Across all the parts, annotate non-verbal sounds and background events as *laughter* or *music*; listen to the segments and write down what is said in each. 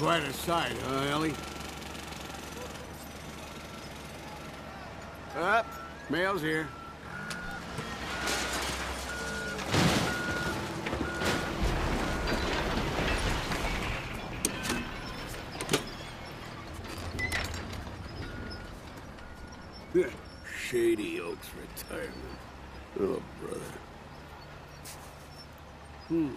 Quite a sight, huh, Ellie? Up, mail's here. Shady Oaks retirement. Oh, brother. Hmm.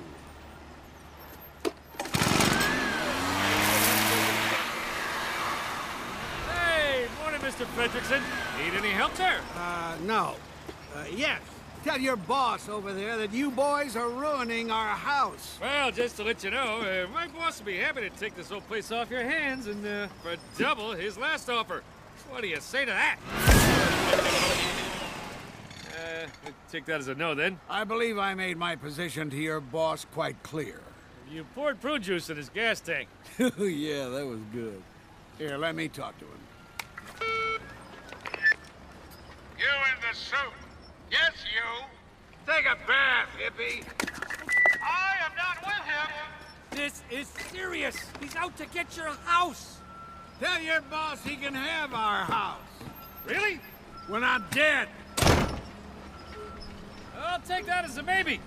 Mr. Fredricksen. Need any help, sir? Uh, no. Uh, yes. Tell your boss over there that you boys are ruining our house. Well, just to let you know, uh, my boss will be happy to take this whole place off your hands and uh, for double his last offer. What do you say to that? *laughs* Uh, take that as a no, then. I believe I made my position to your boss quite clear. You poured prune juice in his gas tank. *laughs* yeah, that was good. Here, let me talk to him. Suit. Yes, you. Take a bath, hippie. I am not with him. This is serious. He's out to get your house. Tell your boss he can have our house. Really? When I'm dead. I'll take that as a maybe.